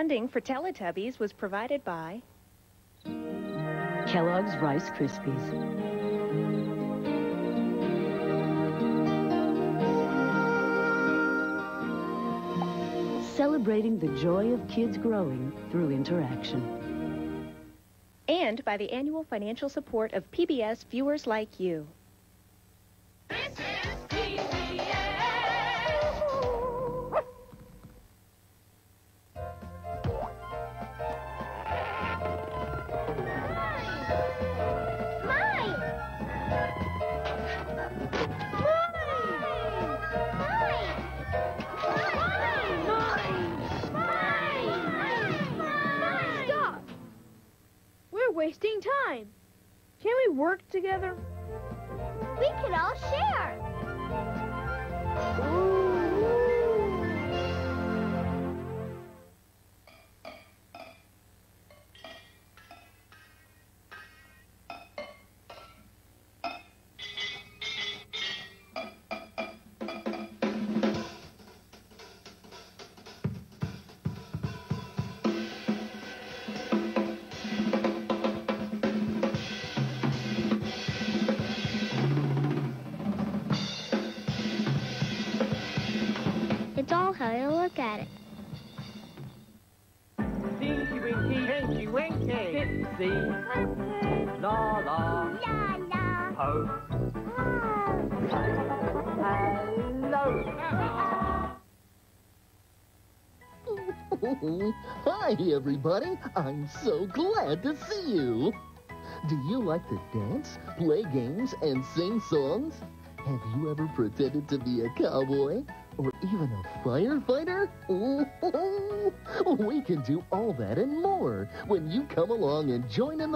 Funding for Teletubbies was provided by Kellogg's Rice Krispies. Celebrating the joy of kids growing through interaction. and by the annual financial support of PBS Viewers Like You. Wasting time. Can we work together? We could It's all how you look at it. Tinky Winky, La La, La la. Po, Hello. Hi, everybody. I'm so glad to see you. Do you like to dance, play games, and sing songs? Have you ever pretended to be a cowboy? Or even a firefighter? we can do all that and more when you come along and join in the